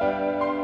Música